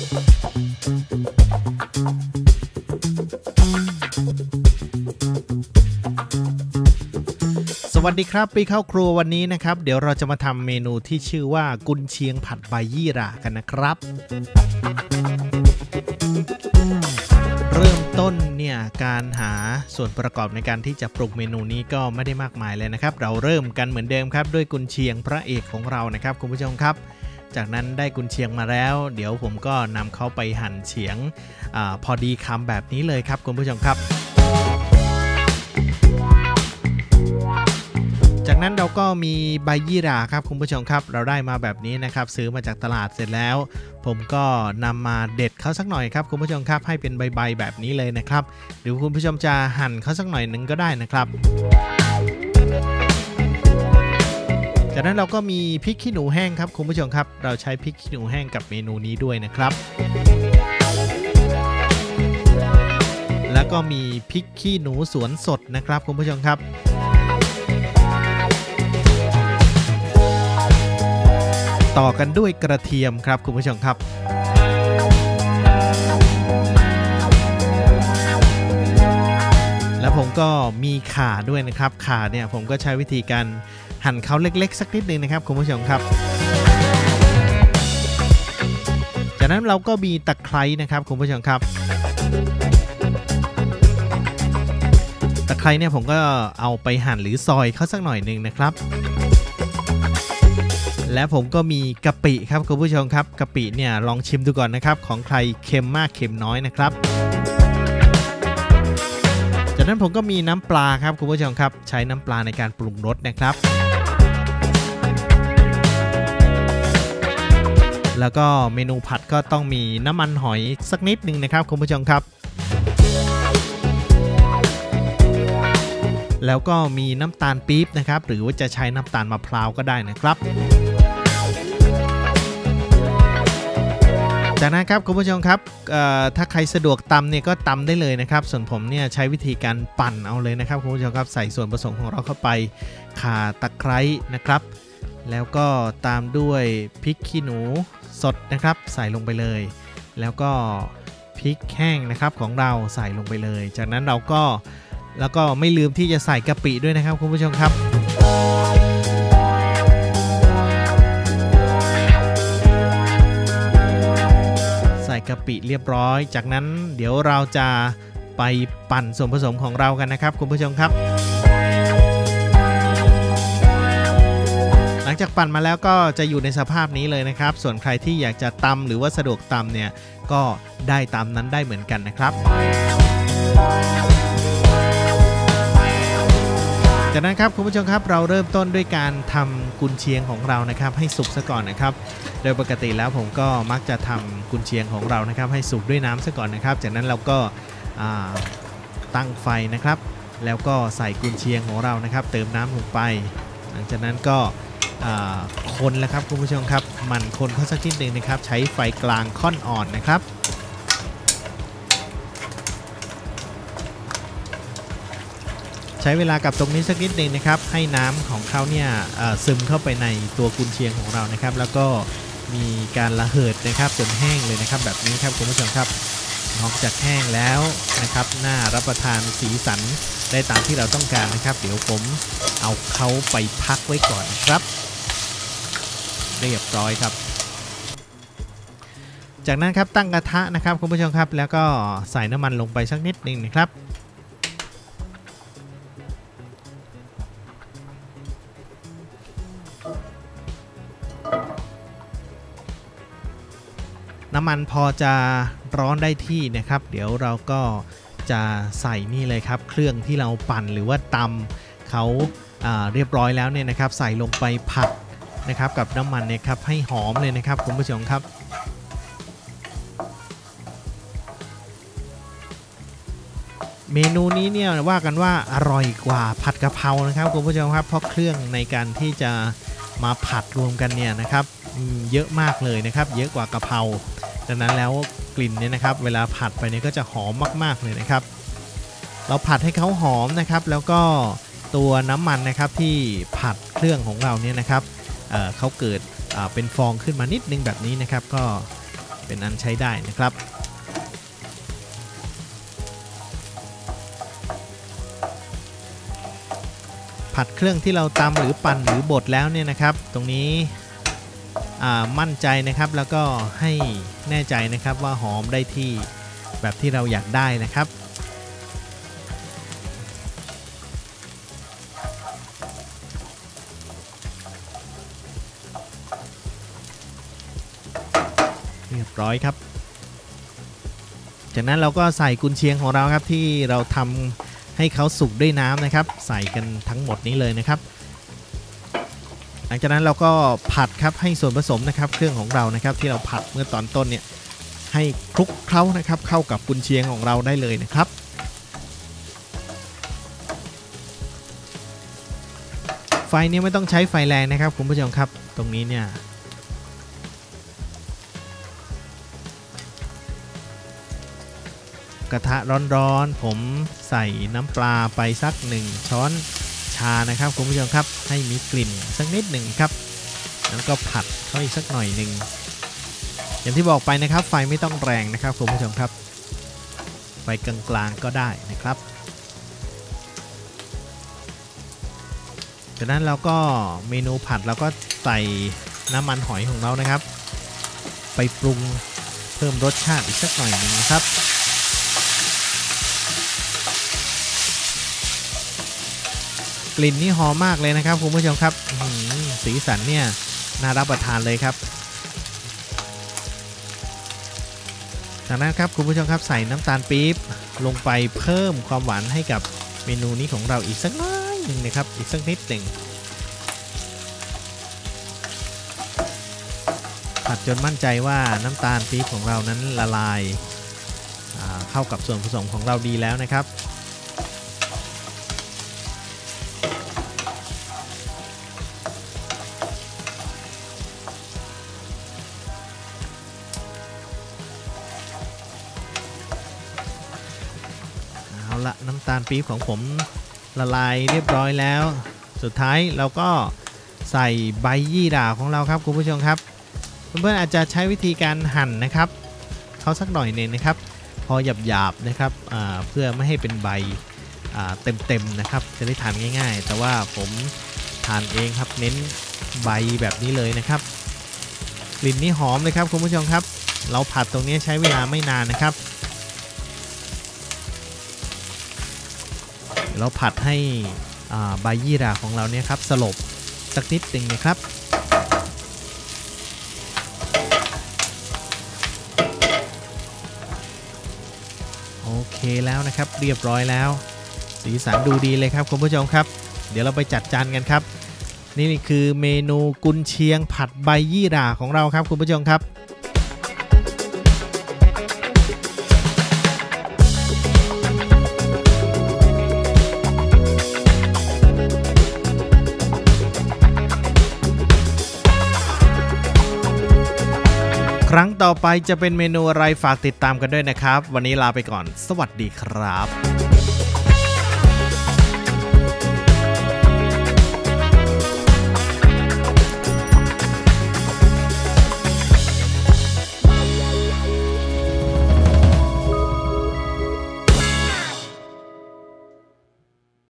สวัสดีครับปีเข้าครัววันนี้นะครับ เดี๋ยวเราจะมาทำเมนูที่ชื่อว่ากุนเชียงผัดใบยี่หร่ากันนะครับ เริ่มต้นเนี่ยการหาส่วนประกอบในการที่จะปรุงเมนูนี้ก็ไม่ได้มากมายเลยนะครับ เราเริ่มกันเหมือนเดิมครับ ด้วยกุนเชียงพระเอกของเรานะครับคุณผู้ชมครับ จากนั้นได้กุนเชียงมาแล้ว เดี๋ยวผมก็นำเขาไปหั่นเฉียงอพอดีคำแบบนี้เลยครับคุณผู้ชมครับ จากนั้นเราก็มีใบยี่หร่าครับคุณผู้ชมครับ เราได้มาแบบนี้นะครับ ซื้อมาจากตลาดเสร็จแล้ว ผมก็นำมาเด็ดเขาสักหน่อยครับคุณผู้ชมครับให้เป็นใบๆแบบนี้เลยนะครับหรือคุณผู้ชมจะหั่นเขาสักหน่อยหนึ่งก็ได้นะครับ จากนั้นเราก็มีพริกขี้หนูแห้งครับคุณผู้ชมครับ เราใช้พริกขี้หนูแห้งกับเมนูนี้ด้วยนะครับ แล้วก็มีพริกขี้หนูสวนสดนะครับคุณผู้ชมครับต่อกันด้วยกระเทียมครับคุณผู้ชมครับ แล้วผมก็มีขาด้วยนะครับขาเนี่ยผมก็ใช้วิธีการหั่นเขาเล็ก ๆ สักนิดนึงนะครับคุณผู้ชมครับจากนั้นเราก็มีตะไคร้นะครับคุณผู้ชมครับตะไคร้เนี่ยผมก็เอาไปหั่นหรือซอยเขาสักหน่อยหนึ่งนะครับ และผมก็มีกะปิครับคุณผู้ชมครับกะปิเนี่ยลองชิมดูก่อนนะครับ ของใครเค็มมากเค็มน้อยนะครับ จากนั้นผมก็มีน้ำปลาครับคุณผู้ชมครับ ใช้น้ำปลาในการปรุงรสนะครับ แล้วก็เมนูผัดก็ต้องมีน้ำมันหอยสักนิดหนึ่งนะครับคุณผู้ชมครับ แล้วก็มีน้ำตาลปี๊บนะครับ หรือว่าจะใช้น้ำตาลมะพร้าวก็ได้นะครับ จากนั้นครับคุณผู้ชมครับถ้าใครสะดวกตำเนี่ยก็ตำได้เลยนะครับ ส่วนผมเนี่ยใช้วิธีการปั่นเอาเลยนะครับคุณผู้ชมครับใส่ส่วนผสมของเราเข้าไปข่าตะไคร้นะครับ แล้วก็ตามด้วยพริกขี้หนูสดนะครับ ใส่ลงไปเลย แล้วก็พริกแห้งนะครับของเราใส่ลงไปเลย จากนั้นเราก็แล้วก็ไม่ลืมที่จะใส่กะปิด้วยนะครับคุณผู้ชมครับ กะปิเรียบร้อย จากนั้นเดี๋ยวเราจะไปปั่นส่วนผสมของเรากันนะครับ คุณผู้ชมครับ หลังจากปั่นมาแล้วก็จะอยู่ในสภาพนี้เลยนะครับ ส่วนใครที่อยากจะตำหรือว่าสะดวกตำเนี่ยก็ได้ตามนั้นได้เหมือนกันนะครับ จากนั้นครับคุณผู้ชมครับเราเริ่มต้นด้วยการทำกุนเชียงของเรานะครับ ให้สุกซะก่อนนะครับ โดยปกติแล้วผมก็มักจะทำกุนเชียงของเรานะครับ ให้สุกด้วยน้ำซะก่อนนะครับ จากนั้นเราก็ตั้งไฟนะครับ แล้วก็ใส่กุนเชียงของเรานะครับ เติมน้ำลงไป หลังจากนั้นก็คนแล้วครับคุณผู้ชมครับหมันคนเขาสักนิดหนึ่งนะครับ ใช้ไฟกลางค่อนอ่อนนะครับ ใช้เวลากับตรงนี้สักนิดหนึ่งนะครับ ให้น้ำของเขาเนี่ยซึมเข้าไปในตัวกุนเชียงของเรานะครับ แล้วก็มีการระเหิดนะครับจนแห้งเลยนะครับ แบบนี้ครับคุณผู้ชมครับนอกจากแห้งแล้วนะครับน่ารับประทานสีสันได้ตามที่เราต้องการนะครับ เดี๋ยวผมเอาเขาไปพักไว้ก่อนครับ เรียบร้อยครับ จากนั้นครับตั้งกระทะนะครับคุณผู้ชมครับ แล้วก็ใส่น้ำมันลงไปสักนิดหนึ่งนะครับ น้ำมันพอจะร้อนได้ที่นะครับ เดี๋ยวเราก็จะใส่นี่เลยครับ เครื่องที่เราปั่นหรือว่าตำเขาาเรียบร้อยแล้วเนี่ยนะครับ ใส่ลงไปผัดนะครับกับน้ำมันเนี่ยครับให้หอมเลยนะครับคุณผู้ชมครับเมนูนี้เนี่ยว่ากันว่าอร่อยกว่าผัดกะเพรานะครับคุณผู้ชมครับเพราะเครื่องในการที่จะมาผัดรวมกันเนี่ยนะครับเยอะมากเลยนะครับ เยอะกว่ากะเพรา ดังนั้นแล้วกลิ่นเนี่ยนะครับ เวลาผัดไปเนี่ยก็จะหอมมาก ๆเลยนะครับ เราผัดให้เขาหอมนะครับ แล้วก็ตัวน้ำมันนะครับที่ผัดเครื่องของเราเนี่ยนะครับเเขาเกิดเป็นฟองขึ้นมานิดนึงแบบนี้นะครับ ก็เป็นอันใช้ได้นะครับผัดเครื่องที่เราตำหรือปั่นหรือบดแล้วเนี่ยนะครับ ตรงนี้ มั่นใจนะครับแล้วก็ให้แน่ใจนะครับว่าหอมได้ที่แบบที่เราอยากได้นะครับ เรียบร้อยครับ จากนั้นเราก็ใส่กุนเชียงของเราครับที่เราทำให้เขาสุกด้วยน้ำนะครับ ใส่กันทั้งหมดนี้เลยนะครับ หลังจากนั้นเราก็ผัดครับให้ส่วนผสมนะครับ เครื่องของเรานะครับที่เราผัดเมื่อตอนต้นเนี่ยให้คลุกเคล้านะครับ เข้ากับกุนเชียงของเราได้เลยนะครับไฟเนี้ไม่ต้องใช้ไฟแรงนะครับคุณผู้ชมครับตรงนี้เนี่ยกระทะร้อนๆ ผมใส่น้ำปลาไปสัก1ช้อนานะครับคุณผู้ชมครับให้มีกลิ่นสักนิดหนึ่งครับแล้วก็ผัดเข้าอีกสักหน่อยหนึ่งอย่างที่บอกไปนะครับ ไฟไม่ต้องแรงนะครับคุณผู้ชมครับ ไฟกลางๆก็ได้นะครับจากนั้นเราก็เมนูผัดเราก็ใส่น้ำมันหอยของเรานะครับ ไปปรุงเพิ่มรสชาติอีกสักหน่อยหนึ่งนะครับ กลิ่นนี่หอมมากเลยนะครับคุณผู้ชมครับสีสันเนี่ยน่ารับประทานเลยครับ จากนั้นครับคุณผู้ชมครับใส่น้ำตาลปี๊บลงไปเพิ่มความหวานให้กับเมนูนี้ของเราอีกสักน้อยหนึ่งนะครับอีกสักนิดหนึ่งผัดจนมั่นใจว่าน้ำตาลปี๊บของเรานั้นละลายเข้ากับส่วนผสมของเราดีแล้วนะครับ ละน้ำตาลปี๊บของผมละลายเรียบร้อยแล้ว สุดท้ายเราก็ใส่ใบยี่หร่าของเราครับคุณผู้ชมครับ เพื่อนๆอาจจะใช้วิธีการหั่นนะครับเขาสักหน่อยหนึ่งนะครับ พอหยาบๆนะครับเพื่อไม่ให้เป็นใบเต็มๆนะครับ จะได้ทานง่าย ๆ แต่ว่าผมทานเองครับเน้นใบแบบนี้เลยนะครับกลิ่นนี้หอมเลยครับคุณผู้ชมครับ เราผัดตรงนี้ใช้เวลาไม่นานนะครับ เราผัดให้ใบยี่ราของเราเนี่ยครับสลบสักนิดหนึ่งนะครับโอเคแล้วนะครับเรียบร้อยแล้ว สีสันดูดีเลยครับคุณผู้ชมครับ เดี๋ยวเราไปจัดจานกันครับ นี่คือเมนูกุนเชียงผัดใบยี่ราของเราครับคุณผู้ชมครับ ครั้งต่อไปจะเป็นเมนูอะไรฝากติดตามกันด้วยนะครับ วันนี้ลาไปก่อน สวัสดีครับ